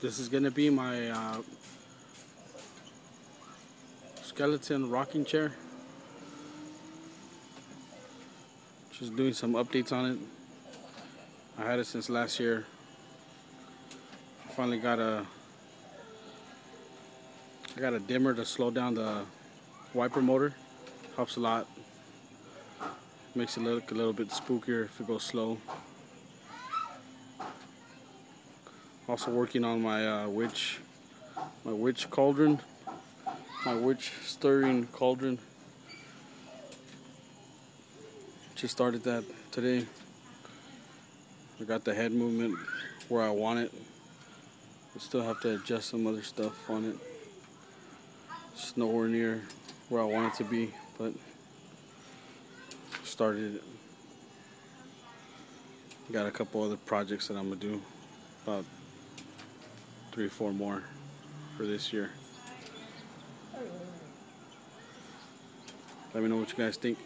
This is gonna be my uh, skeleton rocking chair. Just doing some updates on it. I had it since last year. Finally got a I got a dimmer to slow down the wiper motor. Helps a lot. Makes it look a little bit spookier if it goes slow. Also working on my uh, witch, my witch cauldron, my witch stirring cauldron. Just started that today. I got the head movement where I want it. I still have to adjust some other stuff on it. It's nowhere near where I want it to be, but started it. Got a couple other projects that I'm gonna do. About three or four more for this year. Let me know what you guys think.